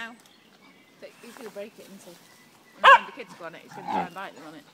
now that you could break it into. Ah! The kids go on it, it's going to try and bite them on it.